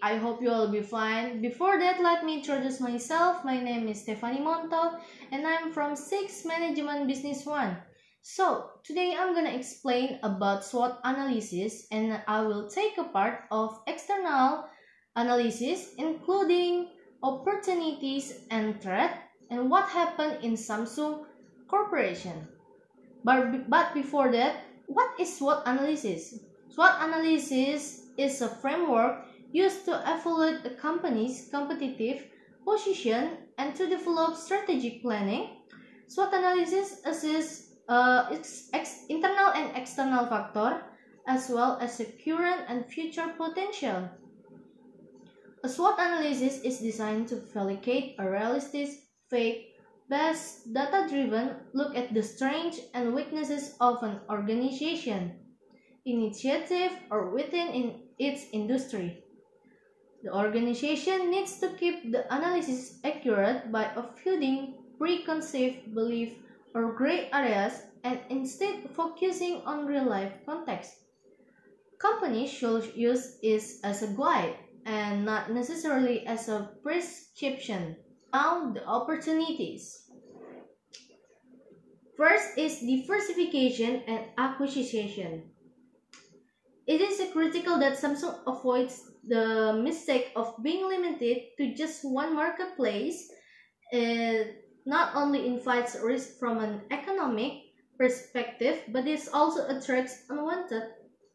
I hope you all be fine. Before that, let me introduce myself. My name is Stevani Montoh and I'm from 6 Management Business 1. So, today I'm gonna explain about SWOT analysis and I will take a part of external analysis including opportunities and threat and what happened in Samsung Corporation. But, but before that, what is SWOT analysis? SWOT analysis is a framework used to evaluate a company's competitive position and to develop strategic planning. SWOT analysis assesses uh, internal and external factor as well as the current and future potential. A SWOT analysis is designed to validate a realistic, fact-based, data-driven look at the strengths and weaknesses of an organization initiative or within in its industry. The organization needs to keep the analysis accurate by avoiding preconceived belief or gray areas and instead focusing on real-life context. Companies should use it as a guide and not necessarily as a prescription. Now, the opportunities. First is diversification and acquisition. It is critical that Samsung avoids the mistake of being limited to just one marketplace. It not only invites risk from an economic perspective, but it also attracts unwanted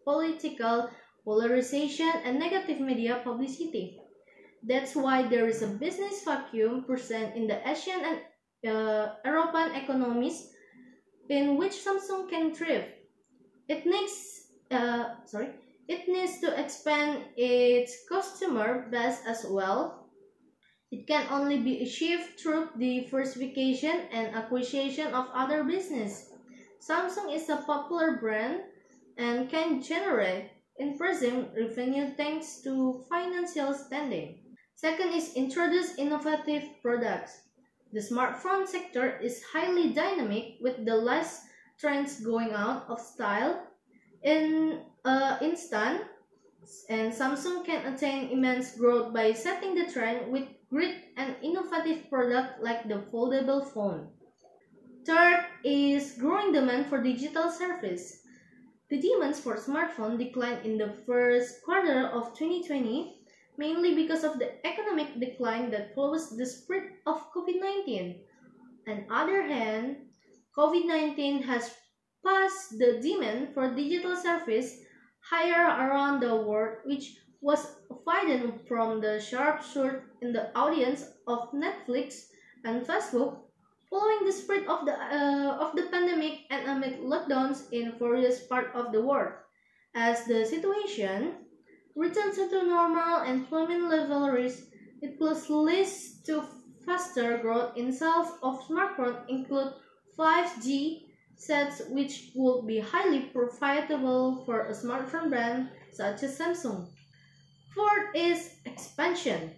political polarization and negative media publicity. That's why there is a business vacuum present in the Asian and uh, European economies in which Samsung can thrive. It needs uh, sorry, it needs to expand its customer base as well. It can only be achieved through diversification and acquisition of other business. Samsung is a popular brand and can generate impressive revenue thanks to financial standing. Second is introduce innovative products. The smartphone sector is highly dynamic with the last trends going out of style, in an instant, and Samsung can attain immense growth by setting the trend with great and innovative product like the foldable phone. Third is growing demand for digital service. The demands for smartphone declined in the first quarter of 2020 mainly because of the economic decline that follows the spread of COVID-19. On other hand, COVID-19 has Plus, the demand for digital service higher around the world, which was widened from the sharp surge in the audience of Netflix and Facebook following the spread of the uh, of the pandemic and amid lockdowns in various parts of the world. As the situation returns to normal and employment level risk, it plus leads to faster growth in sales of smartphones include 5G sets which would be highly profitable for a smartphone brand such as Samsung. Fourth is expansion.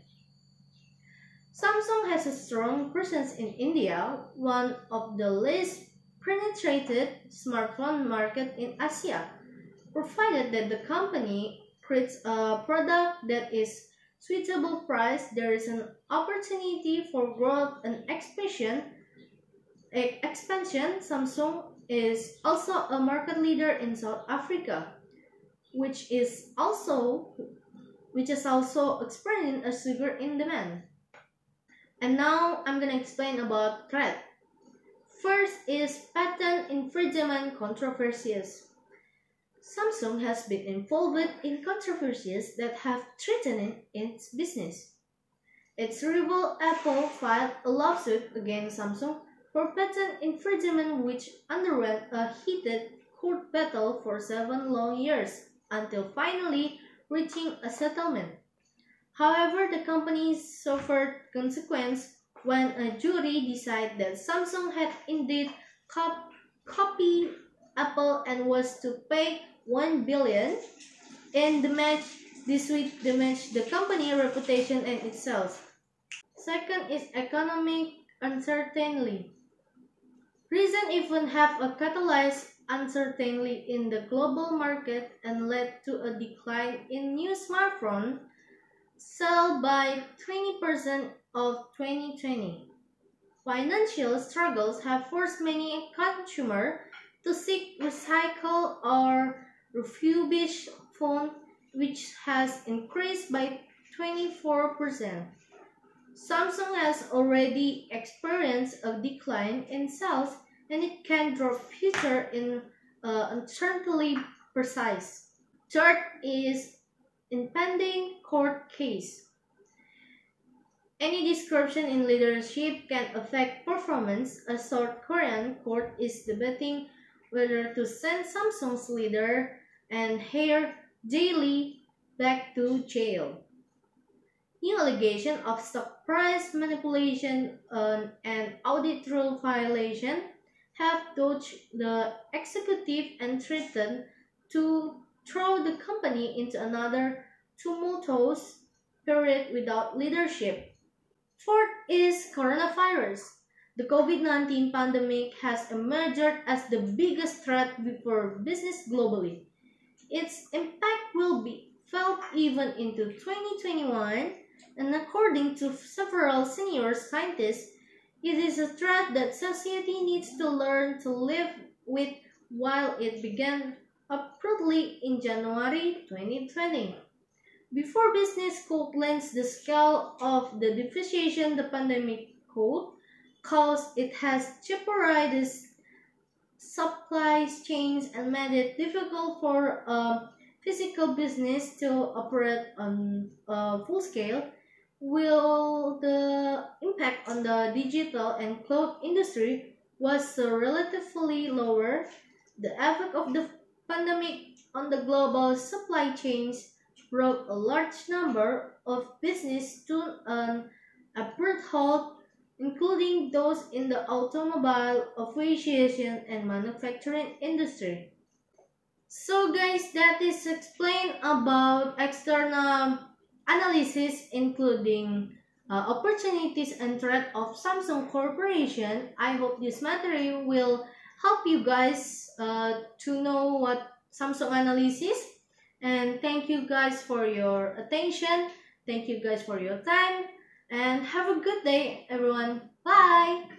Samsung has a strong presence in India, one of the least penetrated smartphone market in Asia, provided that the company creates a product that is suitable price, there is an opportunity for growth and expansion expansion, Samsung is also a market leader in South Africa, which is also which is also experiencing a sugar in demand. And now I'm gonna explain about threat. First is patent infringement controversies. Samsung has been involved in controversies that have threatened its business. Its rival Apple filed a lawsuit against Samsung for patent infringement which underwent a heated court battle for seven long years until finally reaching a settlement. However, the company suffered consequence when a jury decided that Samsung had indeed cop copied Apple and was to pay 1 billion in damage this would damage the company reputation and itself. Second is economic uncertainty. Recent events have a catalyzed uncertainty in the global market and led to a decline in new smartphone sell by 20% of 2020. Financial struggles have forced many consumers to seek recycle or refurbished phone which has increased by 24%. Samsung has already experienced a decline in sales and it can drop future in uh, uncertainly precise. Third is impending court case. Any description in leadership can affect performance. A South Korean court is debating whether to send Samsung's leader and Hair Daily back to jail. New allegation of stock price manipulation uh, and audit rule violation have dodged the executive and threatened to throw the company into another tumultuous period without leadership. Fourth is coronavirus. The COVID-19 pandemic has emerged as the biggest threat for business globally. Its impact will be felt even into 2021 and according to several senior scientists, it is a threat that society needs to learn to live with while it began abruptly in January 2020. Before business could lens the scale of the devastation the pandemic could cause, it has jeopardized supply chains and made it difficult for a physical business to operate on a full scale will the impact on the digital and cloud industry was uh, relatively lower, the effect of the pandemic on the global supply chains brought a large number of businesses to an abrupt halt, including those in the automobile, aviation, and manufacturing industry. So guys, that is explained about external analysis including uh, opportunities and threat of Samsung Corporation. I hope this material will help you guys uh, to know what Samsung analysis and thank you guys for your attention. Thank you guys for your time and have a good day everyone. Bye!